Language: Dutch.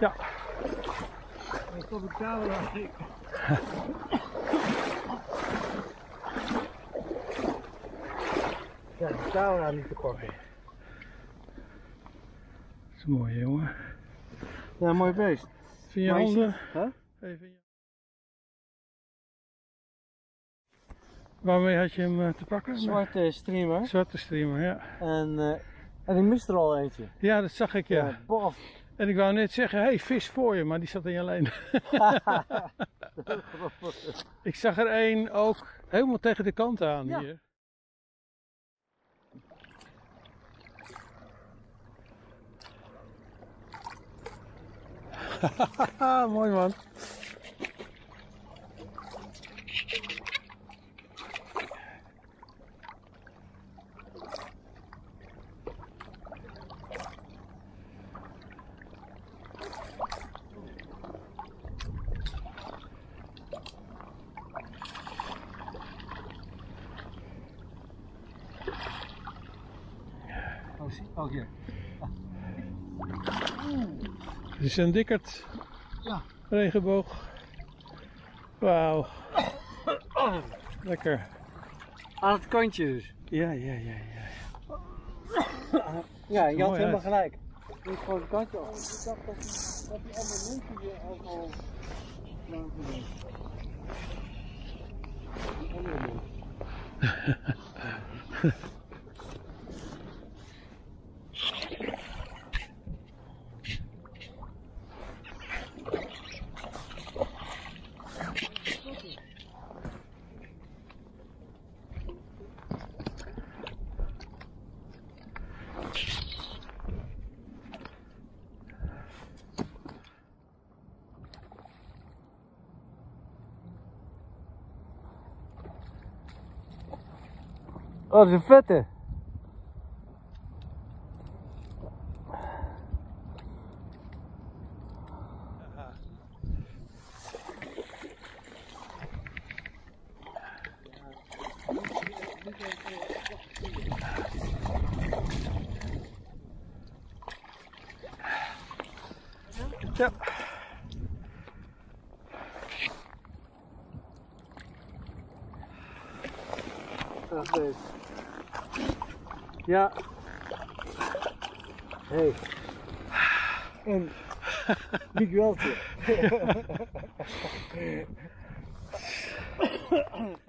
Ja. Dan stop ik camera. Ja, de camera niet te pakken. Dat is een mooie jongen. Ja, mooi beest. Vind je handen? Huh? Even. Waarmee had je hem eh, te pakken? Zwarte streamer. Zwarte streamer, ja. En, eh, en ik mist er al eentje. Ja, dat zag ik ja. bof. En ik wou net zeggen, hé, hey, vis voor je, maar die zat niet alleen. ik zag er één ook helemaal tegen de kant aan Ja. hier. Mooi man. Oh. Oh, hier. Dit is een dikkerd. Ja. Regenboog. Wauw. Lekker. Aan het kantje dus. Ja, ja, ja, ja. Ja, je had helemaal uit. gelijk. Niet gewoon het kantje. Ik dacht dat, die- dat die andere mensen hier ook al lang. Die andere mensen. Oh, dat is een vette. Ja. Hey. En Migueltje.